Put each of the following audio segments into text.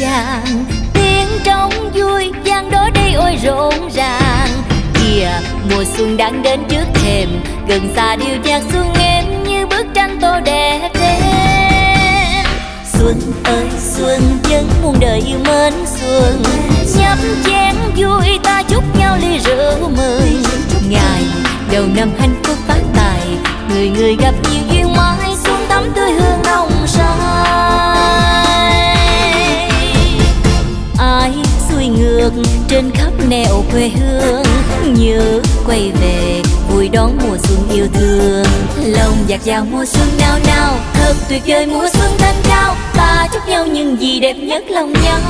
chứa tiếng trống vui vang đó đây ôi rộn ràng. Kìa, mùa xuân đang đến trước thềm. Gần xa điệu nhạc xuân em như bức tranh tô đẹp thêm xuân ơi, xuân dân muôn đời yêu mến xuân. Nhấp chén vui ta chúc nhau ly rượu mừng. Ngày đầu năm hạnh phúc phát tài, người người gặp nhiều duyên mới. Xuôi trên khắp nẻo quê hương. Nhớ quay về, vui đón mùa xuân yêu thương. Lòng dạt dào mùa xuân nao nao, thật tuyệt vời mùa xuân thanh cao. Ta chúc nhau những gì đẹp nhất lòng nhau.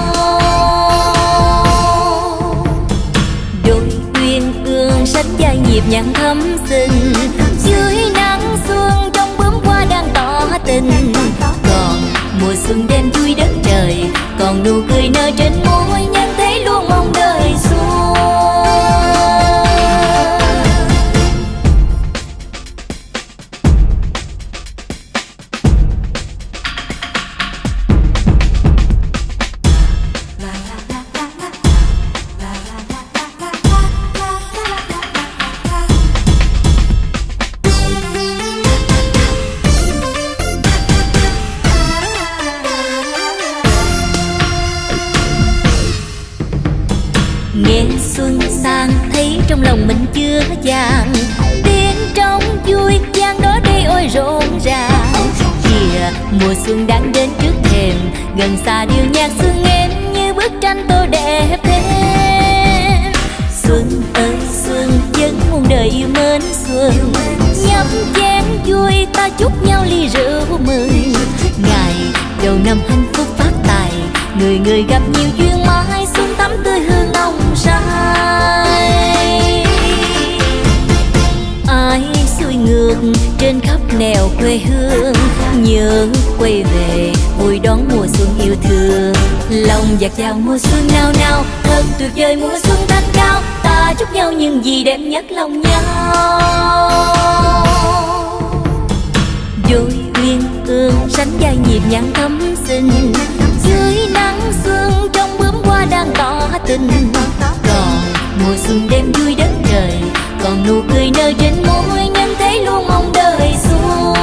Đôi uyên ương sách gia nhịp nhàng thấm sinh dưới nắng xuân trong bướm hoa đang tỏ tình. Còn mùa xuân đêm vui đất trời, còn nụ cười nở trên môi nhau. Trên khắp nẻo quê hương, nhớ quay về, vui đón mùa xuân yêu thương. Lòng dạt dào mùa xuân nao nao, thật tuyệt vời mùa xuân thanh cao. Ta chúc nhau những gì đẹp nhất lòng nhau. Đôi uyên ương sánh vai nhịp nhàng thấm sinh dưới nắng xuân trong bướm hoa đang tỏ tình. Còn mùa xuân đêm vui đất trời, còn nụ cười nơi trên môi nhân luôn mong đợi xuân.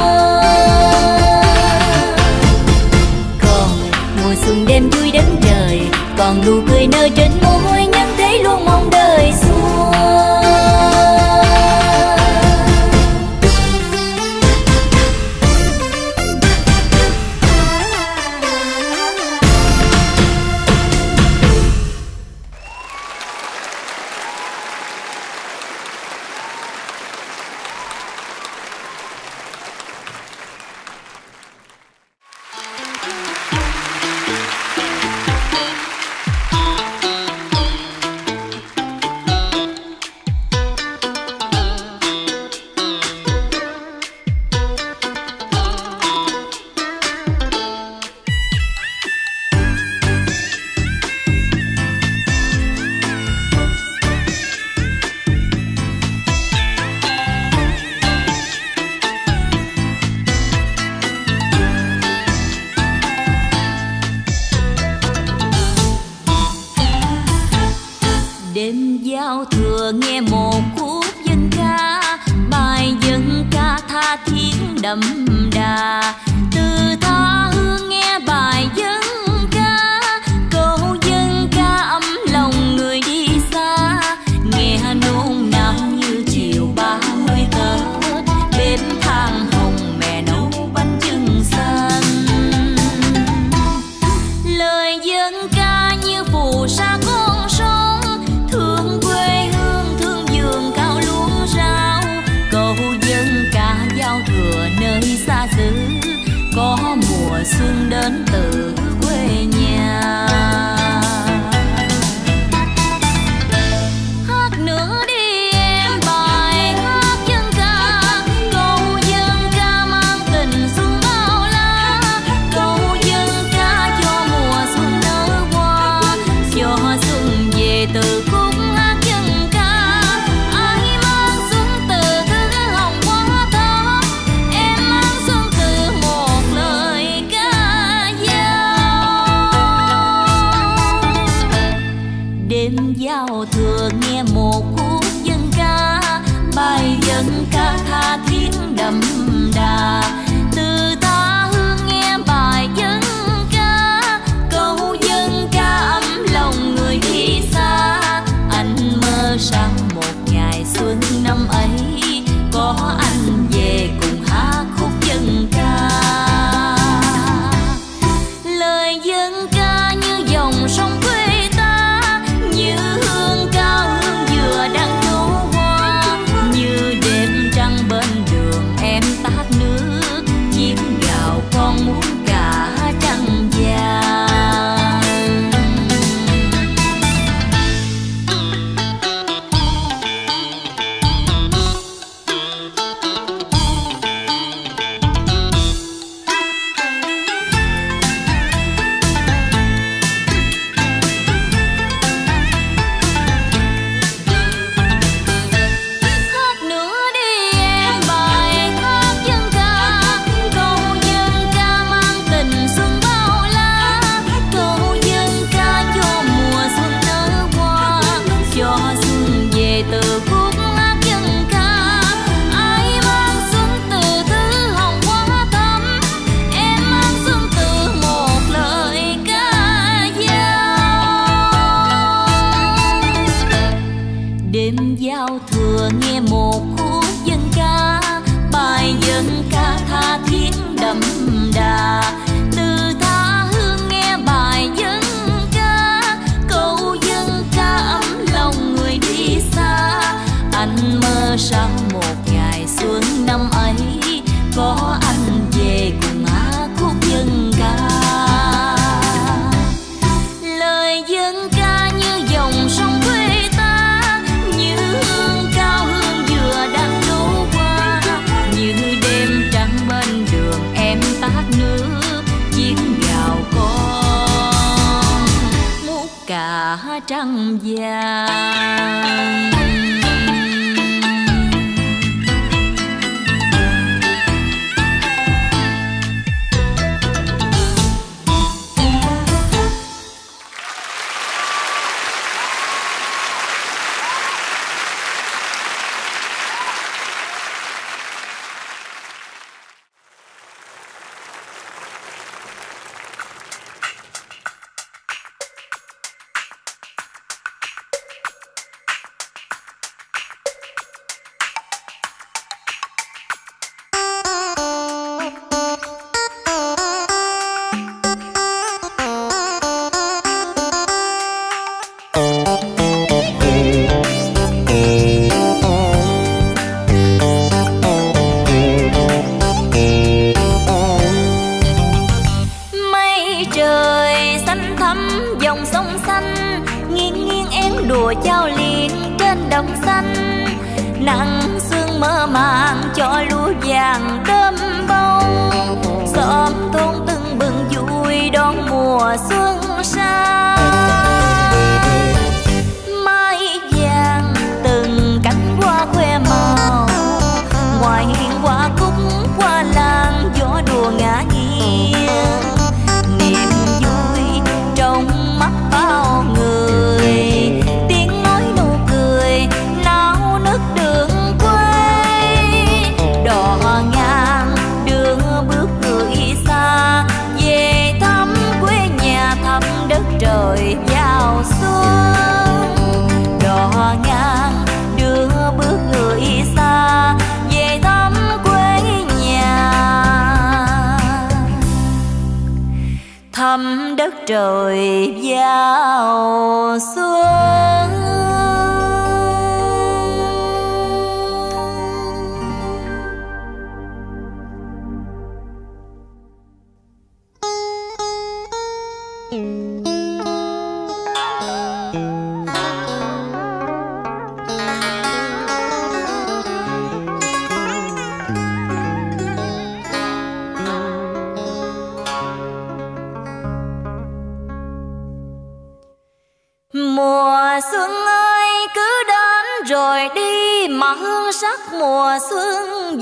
Còn mùa xuân đêm vui đất trời, còn nụ cười nở trên môi nhân thấy luôn mong đợi xuân.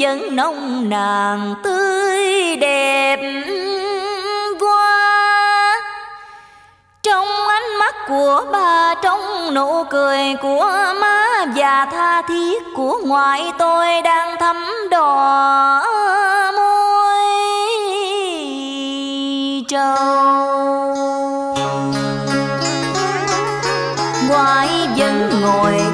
Vẫn nông nàn tươi đẹp qua trong ánh mắt của bà, trong nụ cười của má và tha thiết của ngoại tôi đang thấm đỏ môi trầu. Ngoại vẫn ngồi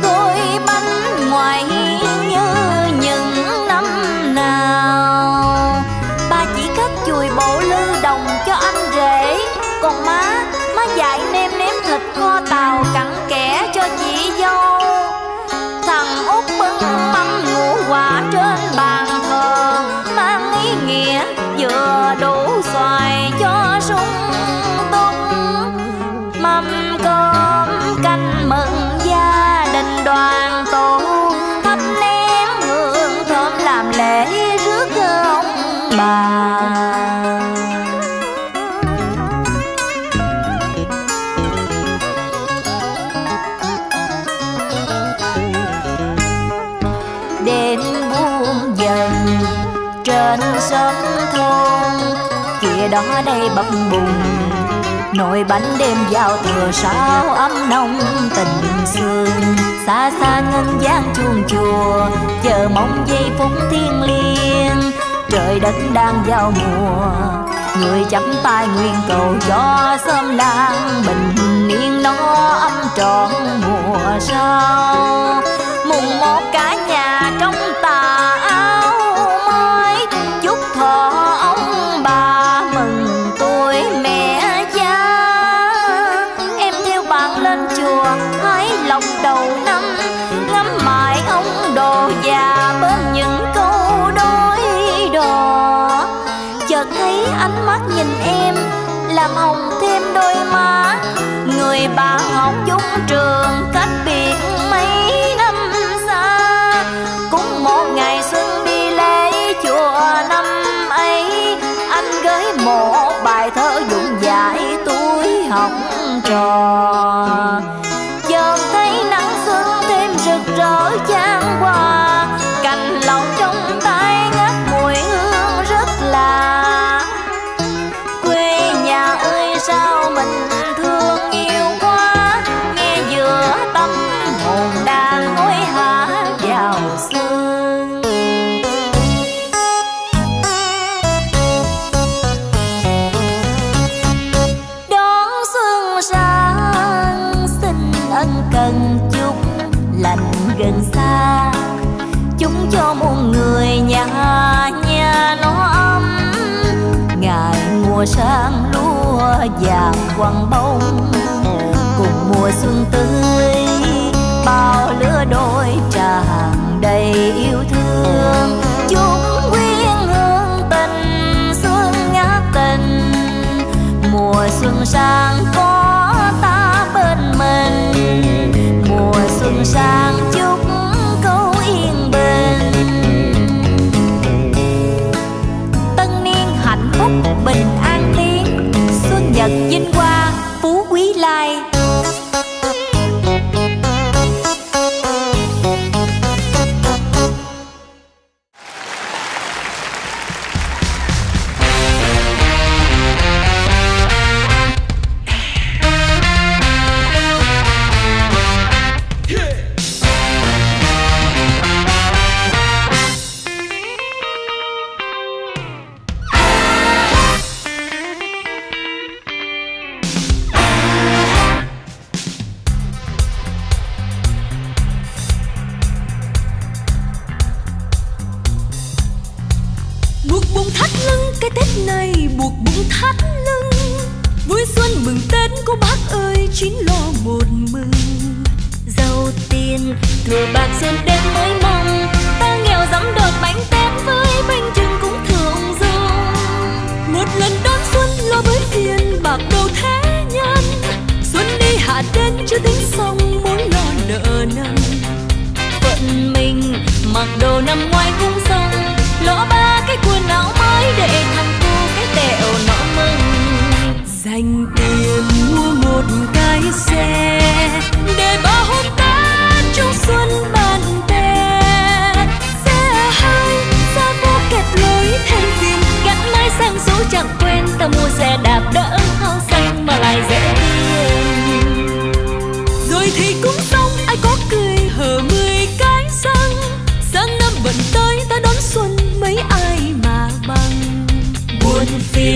đó đây bập bùng nồi bánh đêm giao thừa sao ấm nồng tình sương. Xa xa ngân gian chuông chùa, chờ mong giây phút thiêng liêng. Trời đất đang giao mùa, người chắp tay nguyện cầu cho sớm làng bình yên. Nó ấm trọn mùa sau mùng một cái Shah.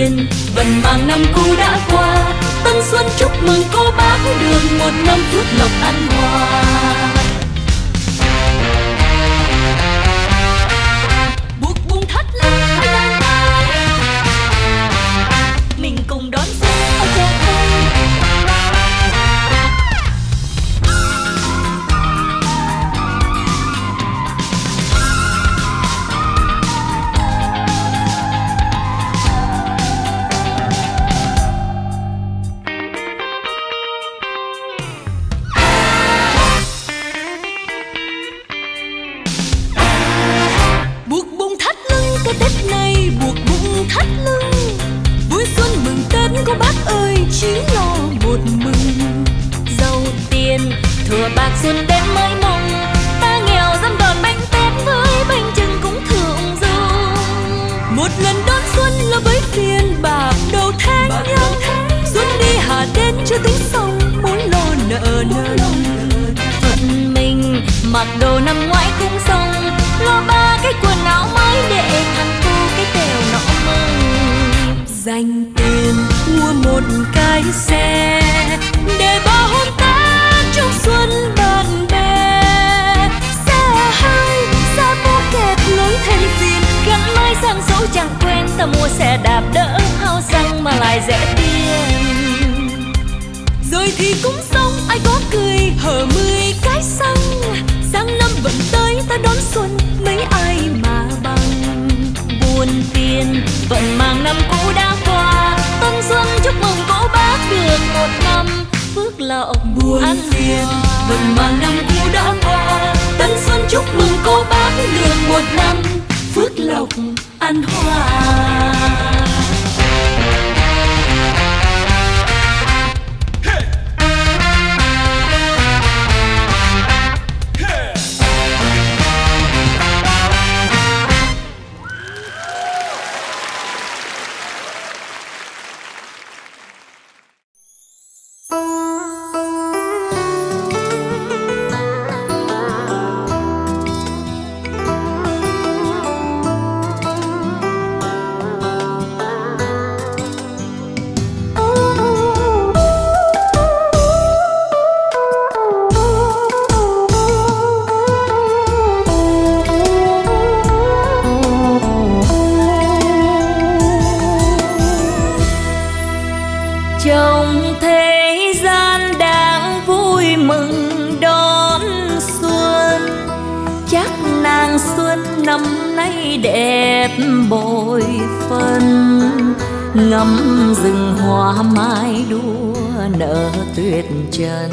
lên. Vần mang năm cũ đã qua, tân xuân chúc mừng cô bác đường một năm phước lộc an hòa. thì cũng xong ai có cười hở mười cái xăng. Sang năm vẫn tới ta đón xuân mấy ai mà bằng. Buồn tiền. vẫn mang năm cũ đã qua. Tân xuân chúc mừng cô bác được một năm. Phước lộc buồn ăn phiền vẫn mang năm cũ đã qua. Tân xuân chúc mừng cô bác được một năm. Phước lộc ăn hoa mừng xuân năm nay đẹp bội phân, ngắm rừng hoa mai đua nở tuyệt trần.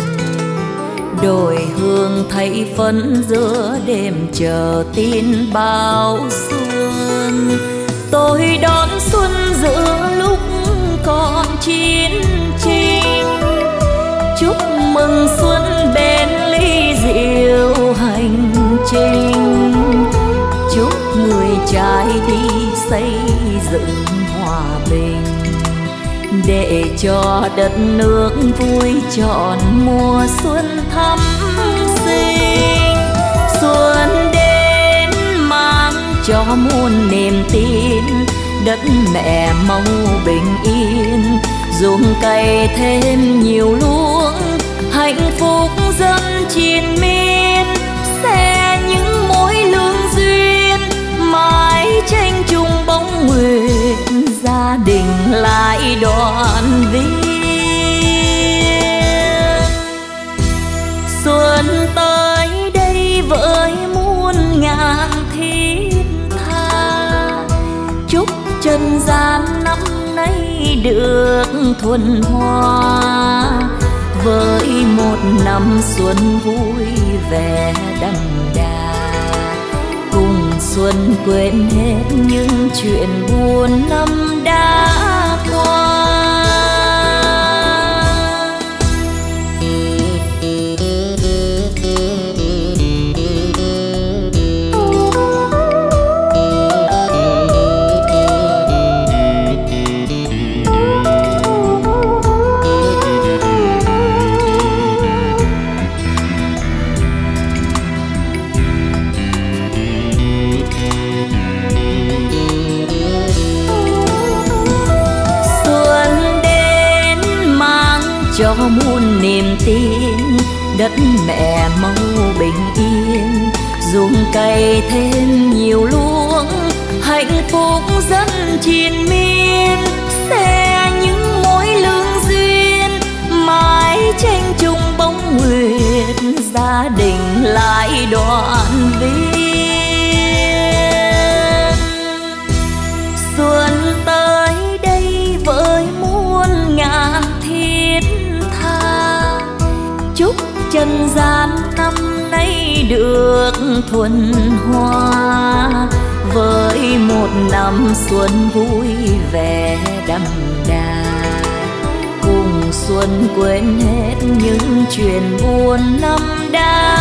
Đồi hương thấy phấn giữa đêm chờ tin bao xuân. Tôi đón xuân giữa lúc còn chín chinh chúc mừng xuân bên ly rượu hành trình trái trai đi xây dựng hòa bình. Để cho đất nước vui trọn mùa xuân thắm xuân đến mang cho muôn niềm tin. Đất mẹ mong bình yên ruộng cây thêm nhiều luống hạnh phúc dân triền miên tranh chung bóng nguyệt gia đình lại đoàn viên. Xuân tới đây với muôn ngàn thiết tha, chúc trần gian năm nay được thuần hoa. Với một năm xuân vui vẻ đầm đà xuân quên hết những chuyện buồn năm đã qua. Ruộng cày thêm nhiều luống. Hạnh phúc dân triền miên xe những mối lương duyên. Mãi tranh chung bóng nguyệt, gia đình lại đoàn viên. Xuân tới đây với muôn ngàn trần gian chân gian được thuần hoa. Với một năm xuân vui vẻ đậm đà, cùng xuân quên hết những chuyện buồn năm đã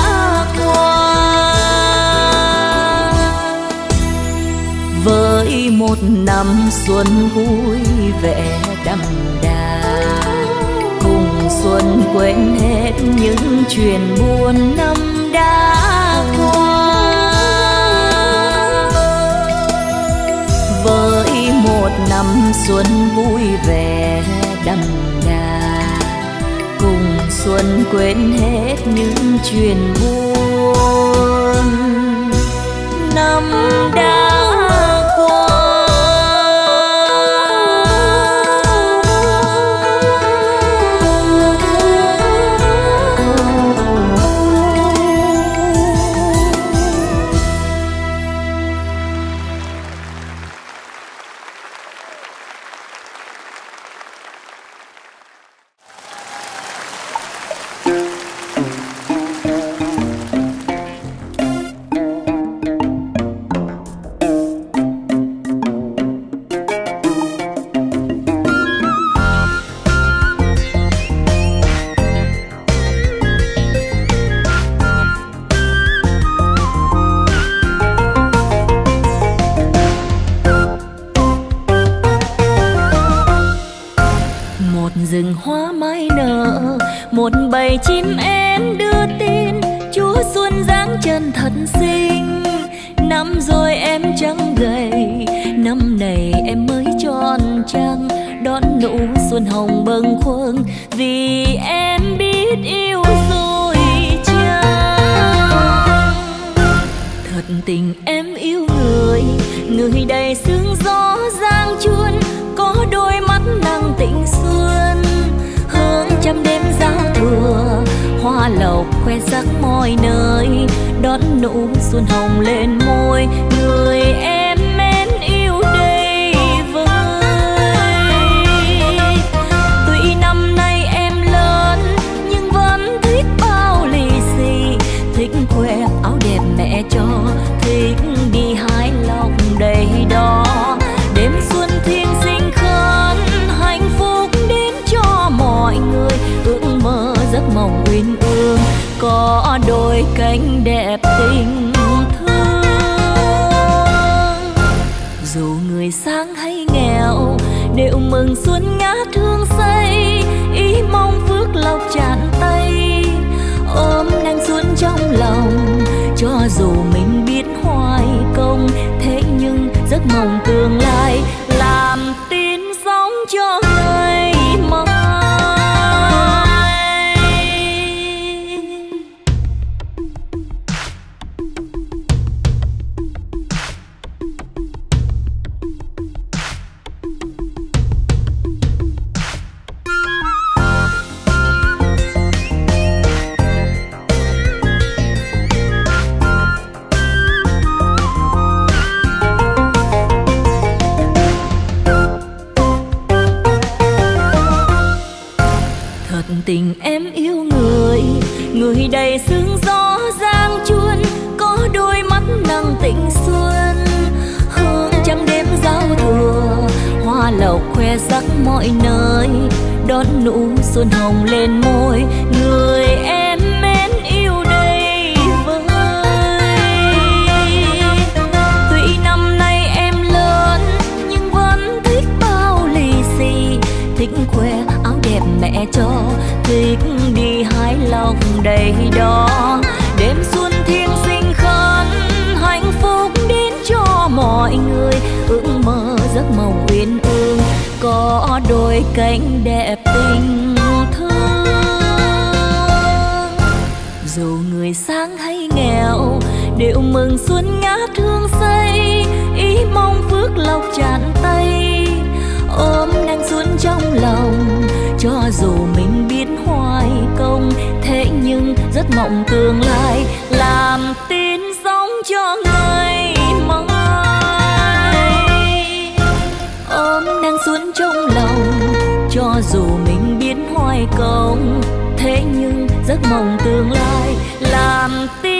qua. Với một năm xuân vui vẻ đậm đà, cùng xuân quên hết những chuyện buồn năm đã một năm xuân vui vẻ đậm đà. Cùng xuân quên hết những chuyện buồn. Năm đã một bầy chim én đưa tin, chúa xuân dáng chân thật xinh. Năm rồi em trắng gầy, năm này em mới tròn trăng. Đón nụ xuân hồng bâng khuâng, vì em biết yêu rồi chăng? Thật tình em yêu người người đầy sương gió giang chuôn, có đôi mắt năng tịnh xuân hương trăm đêm giao thừa hoa lộc khoe sắc mọi nơi, đón nụ xuân hồng lên môi, người em có đôi cánh đẹp tình thương. Dù người sáng hay nghèo đều mừng xuân ngã thương say, ý mong phước lộc tràn tay. Ôm nắng xuân trong lòng, cho dù mình biết hoài công, thế nhưng giấc mộng tương dù người sáng hay nghèo, đều mừng xuân ngã thương xây. Ý mong phước lộc tràn tay, ôm nắng xuân trong lòng. Cho dù mình biết hoài công, thế nhưng rất mộng tương lai làm tin sống cho ngày mai. Ôm nắng xuân trong lòng, cho dù mình biết hoài công, thế nhưng giấc mộng tương lai làm tin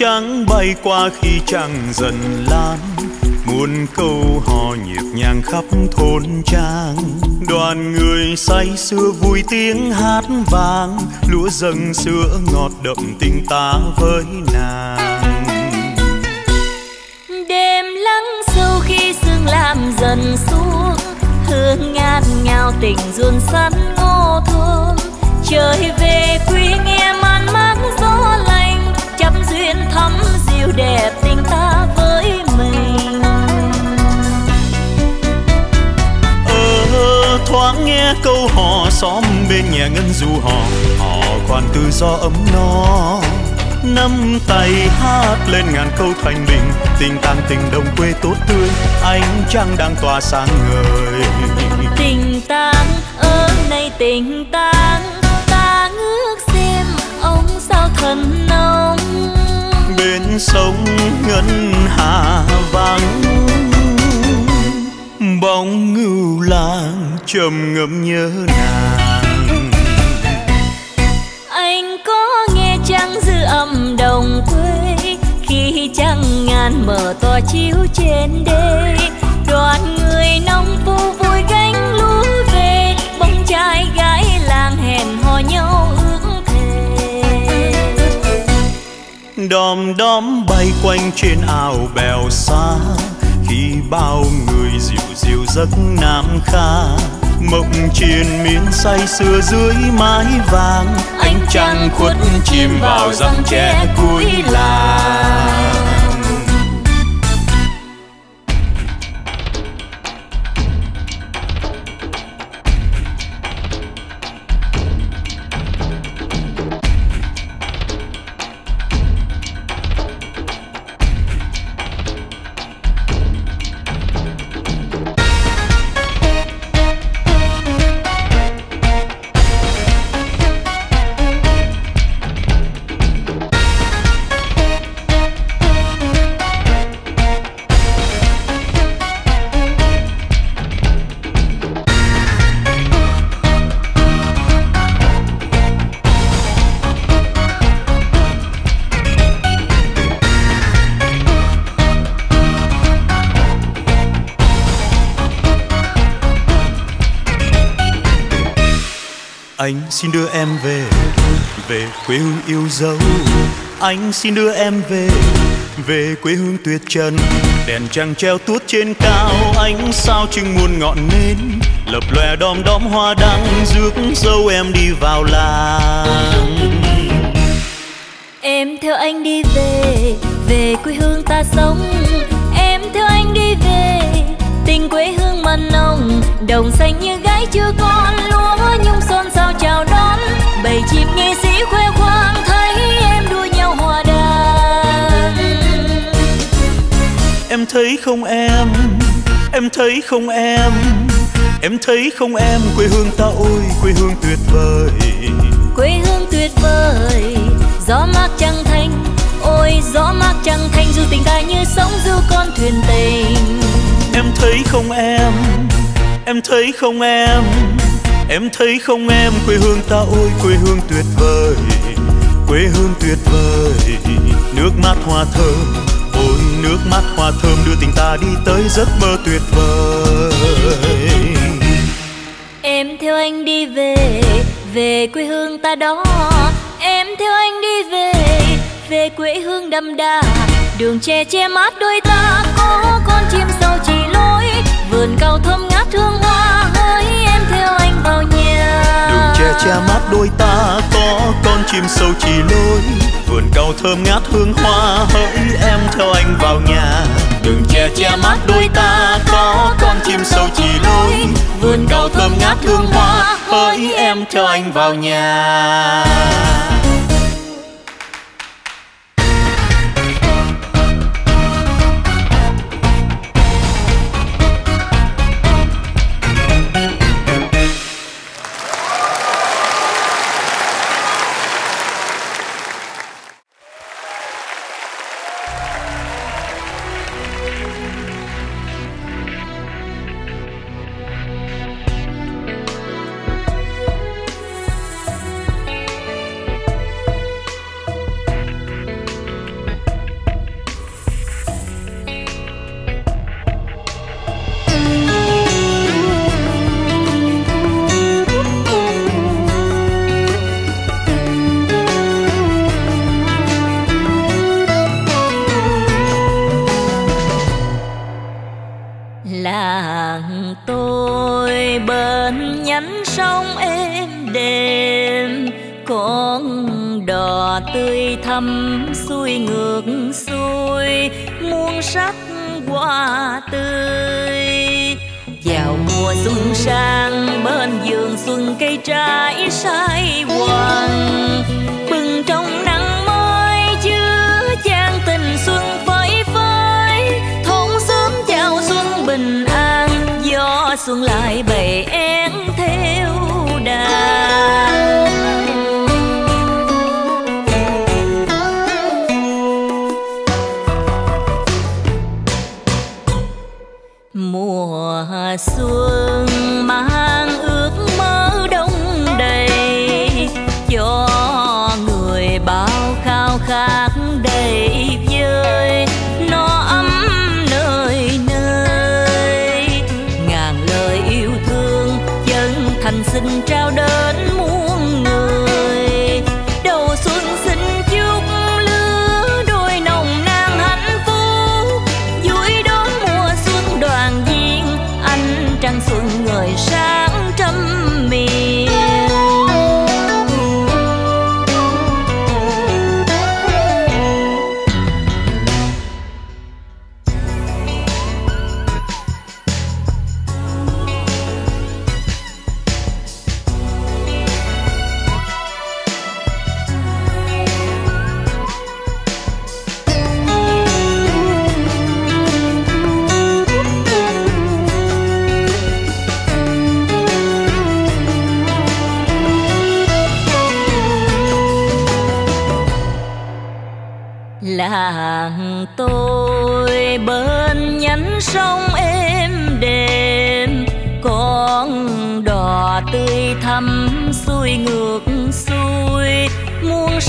trắng bay qua khi trăng dần lan. Muôn câu hò nhịp nhàng khắp thôn trang. Đoàn người say sưa vui tiếng hát vang. Lúa dâng sữa ngọt đậm tình ta với nàng. Đêm lắng sâu khi sương làm dần xuống. Hương ngát ngào tình ruồn sắn ngô thơm trời về quê nghe đẹp tình ta với mình. Ờ thoáng nghe câu hò xóm bên nhà ngân du hò. Hò khoan tự do ấm no nắm tay hát lên ngàn câu thành bình. Tình tang tình đồng quê tốt tươi Anh trăng đang tỏa sáng người. tình tang ơn nay tình tang ta ngước xem ông sao thần nông sông ngân hà vắng. Bóng ngưu lang trầm ngâm nhớ nàng. Anh có nghe trăng dư âm đồng quê, khi trăng ngàn mở tỏa chiếu trên đê đoàn đom đóm bay quanh trên ao bèo xa. Khi bao người dịu dịu giấc nam kha, mộng triền miên say sưa dưới mái vàng. Ánh trăng khuất chìm vào rặng tre cuối làng. Em về về quê hương yêu dấu. Anh xin đưa em về về quê hương tuyệt trần. Đèn trăng treo tuốt trên cao, ánh sao trưng muôn ngọn nến. Lập lòe đom đóm hoa đăng, rước dâu em đi vào làng. Em theo anh đi về về quê hương ta sống. Em theo anh đi về, tình quê hương mặn nồng, đồng xanh như gái chưa con luôn bầy chim nghệ sĩ khoe khoang thấy em đua nhau hòa đàn em thấy không em em thấy không em em thấy không em quê hương ta ôi quê hương tuyệt vời. Quê hương tuyệt vời gió mát trăng thanh ôi gió mát trăng thanh dù tình ta như sóng du con thuyền tình. Em thấy không em em thấy không em em thấy không em, quê hương ta ôi, quê hương tuyệt vời. Quê hương tuyệt vời, nước mắt hoa thơm. Ôi, nước mắt hoa thơm đưa tình ta đi tới giấc mơ tuyệt vời. Em theo anh đi về về quê hương ta đó. Em theo anh đi về về quê hương đậm đà. Đường tre che mát đôi ta, có con chim sâu chỉ lối. Vườn cao thơm ngát hương hoa, hỡi em theo anh vào nhà đường che che mát đôi ta có con chim sâu chỉ lối. Vườn cao thơm ngát hương hoa, hỡi em theo anh vào nhà. Đường che che mát đôi ta có con chim sâu chỉ lối. Vườn cao thơm ngát hương hoa, hỡi em theo anh vào nhà. Vườn xuân cây trái sai hoàng. Bừng trong nắng mới chứa chan tình xuân phơi phới. Thôn sớm chào xuân bình an, gió xuân lại bầy em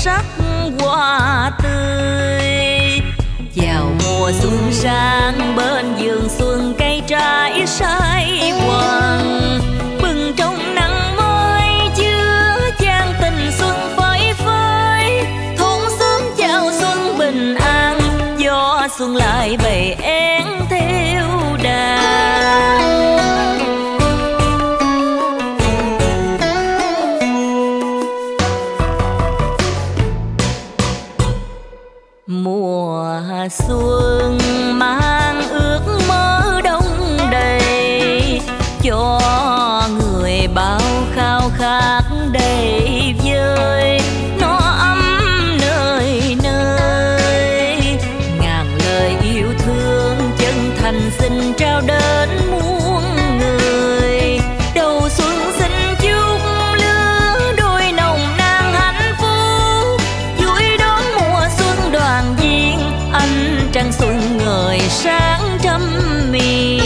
sắc hoa tươi. Chào mùa xuân sang bên vườn xuân cây trái sai sáng trăm miền.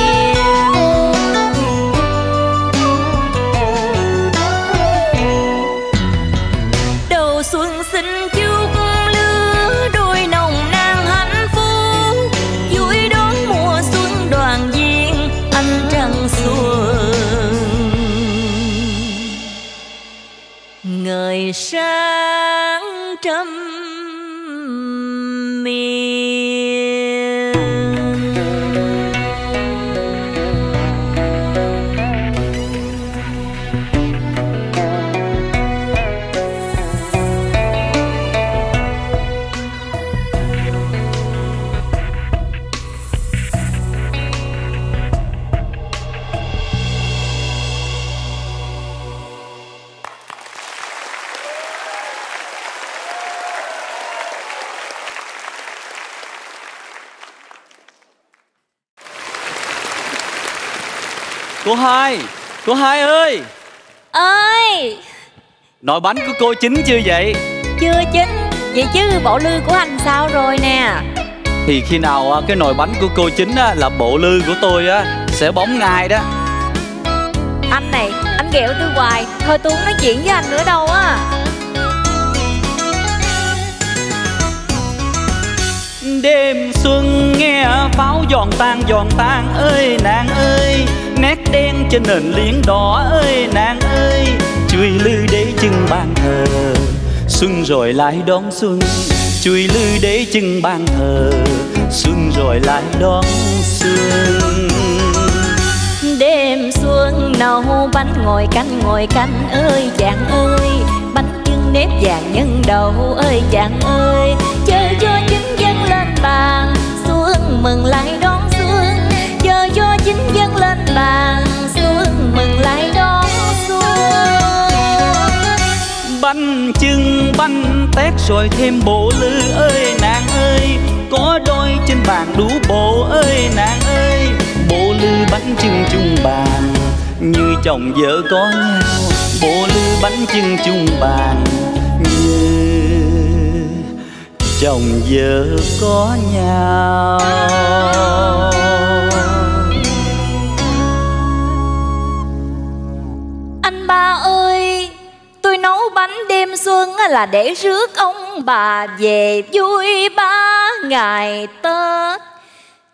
Đầu xuân xinh chúc lứa, đôi nồng nàn hạnh phúc. Vui đón mùa xuân đoàn viên anh trăng xuân. Ngời sáng Cô hai ơi! Ơi! Nồi bánh của cô chín chưa vậy? Chưa chín. Vậy chứ bộ lư của anh sao rồi nè? Thì khi nào à, cái nồi bánh của cô chín á, là bộ lư của tôi á Sẽ bóng ngay đó. Anh này anh ghẹo tôi hoài. Thôi tôi không nói chuyện với anh nữa đâu á. Đêm xuân pháo giòn tan giòn tan. Ơi, nàng ơi, Nét đen trên nền liễn đỏ. Ơi, nàng ơi, Chui lư để chừng bàn thờ. Xuân rồi lại đón xuân, Chui lư để chừng bàn thờ. Xuân rồi lại đón xuân. Đêm xuân nấu bánh ngồi canh ngồi canh. Ơi, chàng ơi, bánh trưng nếp vàng nhân đậu ơi, chàng ơi chờ cho chính dân lên bàn mừng lại đón xuân. Chờ cho chính dân lên bàn xuân mừng lại đón xuân. Bánh chưng, bánh tét, rồi thêm bộ lư ơi, nàng ơi. Có đôi trên bàn đủ bộ ơi, nàng ơi. Bộ lư bánh chưng chung bàn, như chồng vợ có nhau. Bộ lư bánh chưng chung bàn, như chồng vợ có nhau. Anh ba ơi, Tôi nấu bánh đêm xuân là để rước ông bà về vui ba ngày Tết.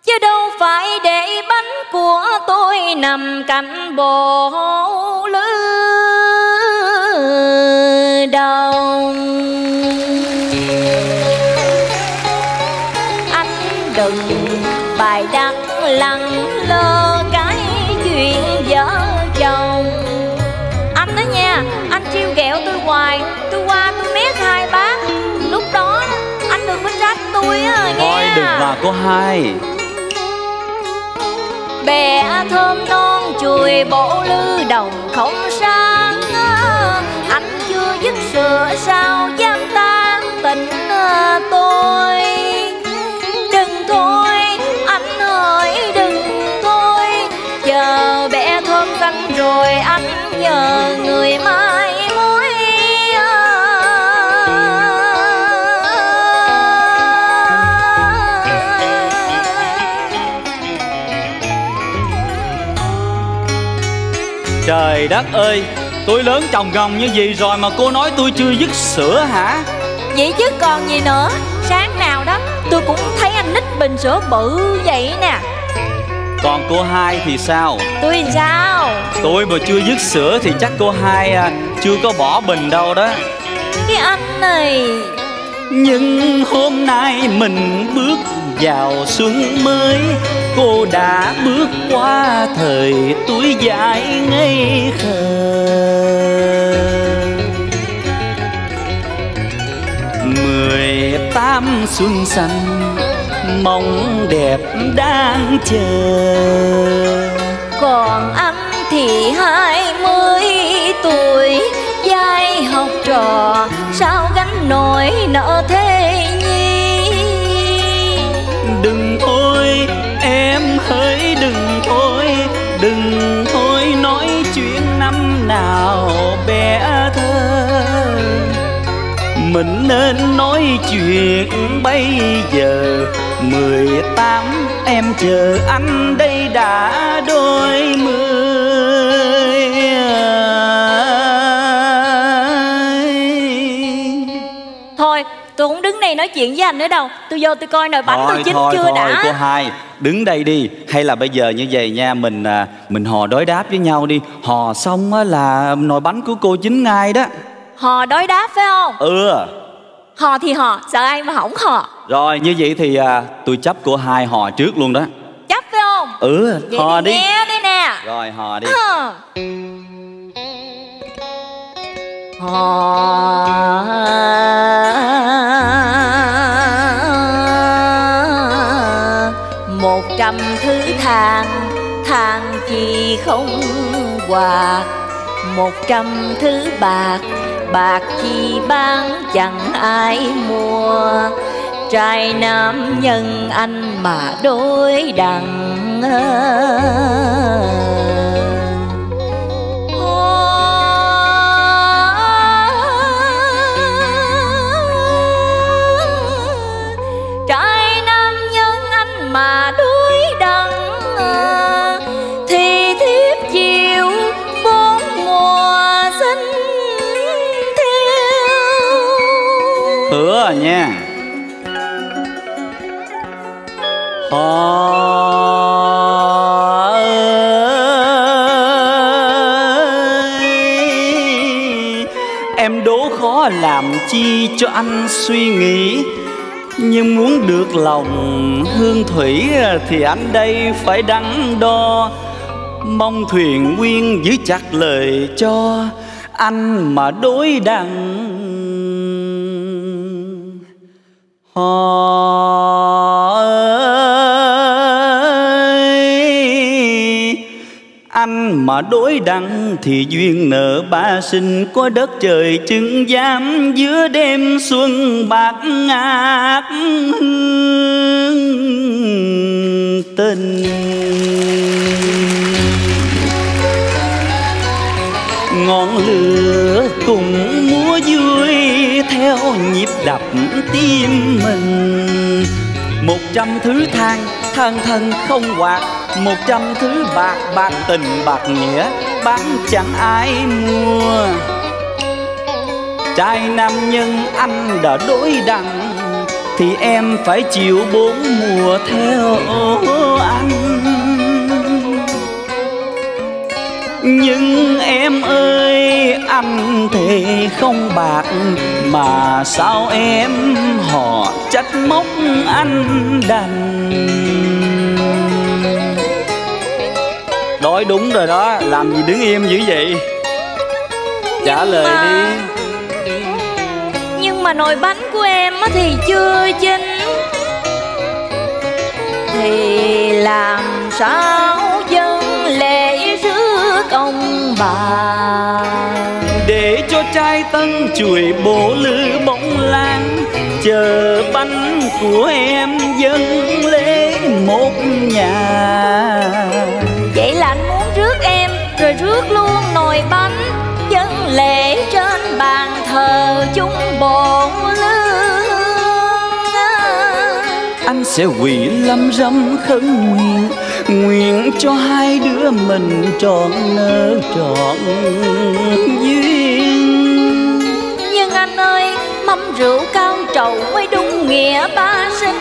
Chứ đâu phải để bánh của tôi nằm cạnh bồ lư đồng. Đừng bài đăng lặng lơ cái chuyện vợ chồng. Anh đó nha, anh trêu ghẹo tôi hoài Tôi qua tôi mét hai bát. Lúc đó anh đừng có trách tôi á nghe. Thôi đừng mà có hai. Bè thơm non chùi bộ lư đồng không sáng anh chưa dứt sửa sao dám tan tình đất ơi Tôi lớn chồng gồng như vậy rồi mà cô nói tôi chưa dứt sữa hả? Vậy chứ còn gì nữa? Sáng nào đó tôi cũng thấy anh nít bình sữa bự vậy nè. Còn cô hai thì sao? Tôi sao? Tôi mà chưa dứt sữa thì chắc cô hai à, chưa có bỏ bình đâu đó. Cái anh này. Nhưng hôm nay mình bước vào xuân mới Cô đã bước qua thời tuổi dại ngây khờ. Mười tám xuân xanh, Mong đẹp đang chờ. Còn anh thì hai mươi tuổi Giai học trò, Sao gánh nổi nợ thế? Nên nói chuyện bây giờ. Mười tám em chờ anh đây đã đôi mươi. Thôi tôi không đứng đây nói chuyện với anh nữa đâu. Tôi vô tôi coi nồi bánh tôi thôi chín thôi chưa thôi đã. cô hai đứng đây đi. Hay là bây giờ như vậy nha mình à, mình hò đối đáp với nhau đi. Hò xong á là nồi bánh của cô chín ngay đó. Hò đối đáp phải không? Ừ Hò thì hò Sợ ai mà không hò rồi như vậy thì à, tôi chấp của hai hò trước luôn đó. Chấp phải không? Ừ Vậy hò đi. nghe đi nè. Rồi hò đi. Ờ. Hò một trăm thứ than than chi không quà một trăm thứ bạc bạc chi bán chẳng ai mua. Trai nam nhân anh mà đối đặng em đố khó làm chi cho anh suy nghĩ. Nhưng muốn được lòng hương thủy thì anh đây phải đắn đo. Mong thuyền nguyên giữ chặt lời cho anh mà đối đặng Hò anh mà đối đặng thì duyên nợ ba sinh. Có đất trời chứng giam giữa đêm xuân bạc ngát tình. Ngọn lửa cùng múa vui theo nhịp đập tim mình. Một trăm thứ than than thân không quạt một trăm thứ bạc bạc tình, bạc nghĩa bán chẳng ai mua. Trai nam nhân anh đã đối đằng thì em phải chịu bốn mùa theo anh. Nhưng em ơi, anh thề không bạc, mà sao em họ trách móc anh đành? Nói đúng rồi đó làm gì đứng im dữ vậy? Trả lời mà- đi. Nhưng mà nồi bánh của em thì chưa chín. Thì làm sao dân lễ rước ông bà? Để cho trai tân chuỗi bộ lư bóng lan chờ bánh của em dân lễ một nhà rồi rước luôn nồi bánh. Dân lễ trên bàn thờ chung bộ lương. Anh sẽ quỳ lâm râm khấn nguyện nguyện cho hai đứa mình trọn nợ trọn duyên. Nhưng anh ơi, mâm rượu cao trầu mới đúng nghĩa ba sinh.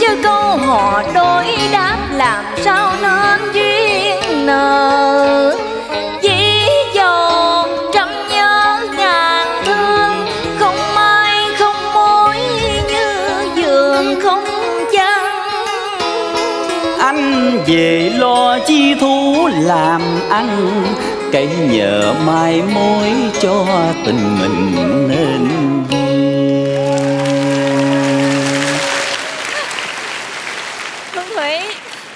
Chứ câu họ đối đáp làm sao nên duyên nợ về lo chi thu làm ăn. Cậy nhờ mai mối cho tình mình nên Hương Thủy,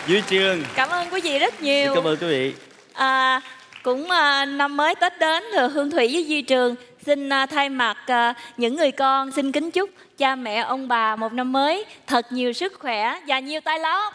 dưới trường cảm ơn quý vị rất nhiều. Cảm ơn quý vị. À, cũng à, năm mới Tết đến thừa Hương Thủy với Duy Trường xin à, thay mặt à, những người con xin kính chúc cha mẹ ông bà một năm mới thật nhiều sức khỏe và nhiều tay lóc.